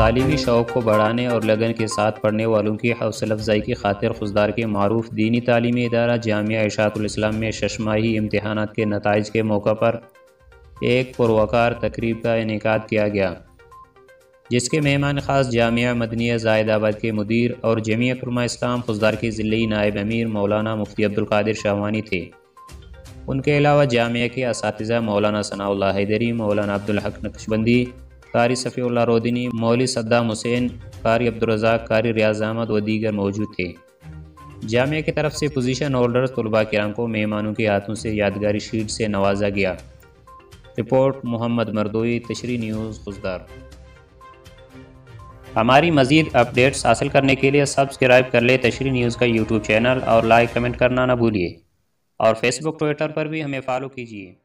तालीमी शौक़ को बढ़ाने और लगन के साथ पढ़ने वालों की हौसला अफजाई की खातिर खुशदार के मरूफ दीनी तालीमी इदारा जामिया इशातुलस्लाम में शशमाही इम्तहान के नतज के मौका पर एक पुरवकार तकरीब का इनका किया गया, जिसके मेहमान ख़ास जामिया मदनिया जायदाबाद के मुदीर और जमीयतमा इस्लाम खुजदार के ज़िले नायब अमीर मौलाना मुफ्ती अब्दुल्कादिर शाहवानी थे। उनके अलावा जामिया के इस मौलाना सनाउल्ला हैदरी, मौलाना अब्दुलहक नक्शबंदी कारी सफ़ील्ला रोदिनी, मौली सद्दाम हुसैन, कारी अब्दुलरजाक कारी रियाज अहमद व दीगर मौजूद थे। जामिया की तरफ़ से पोजीशन होल्डर तलबा कराम को मेहमानों के हाथों से यादगारी शीट से नवाजा गया। रिपोर्ट, मोहम्मद मरदोई, तशरी न्यूज़ खुजदार हमारी मज़ीद अपडेट्स हासिल करने के लिए सब्सक्राइब कर ले तशरी न्यूज़ का यूट्यूब चैनल और लाइक कमेंट करना ना भूलिए। और फेसबुक ट्विटर पर भी हमें फॉलो कीजिए।